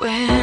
When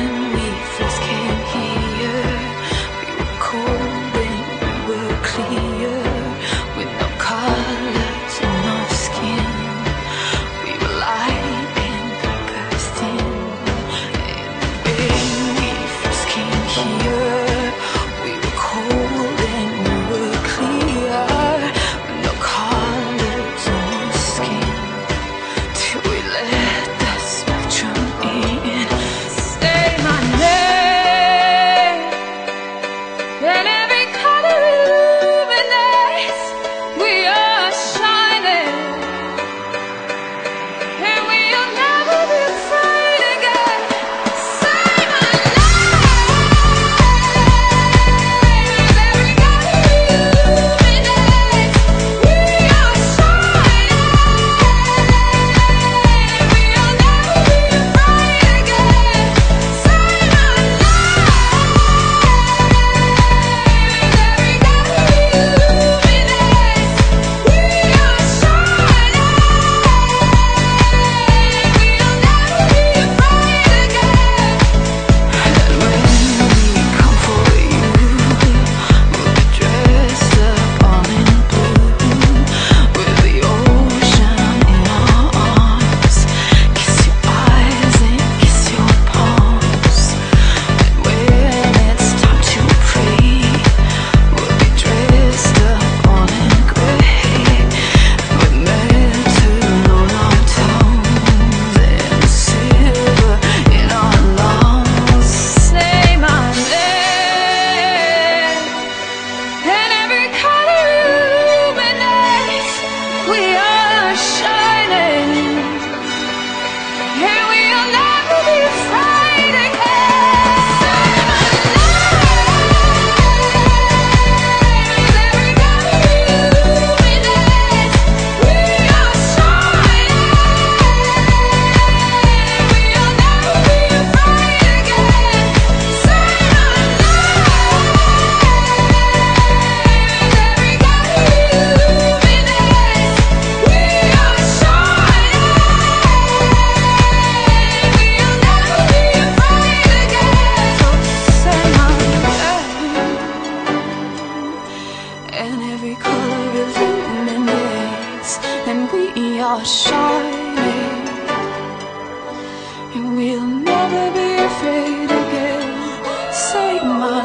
you're shining And we'll never be afraid again. Say my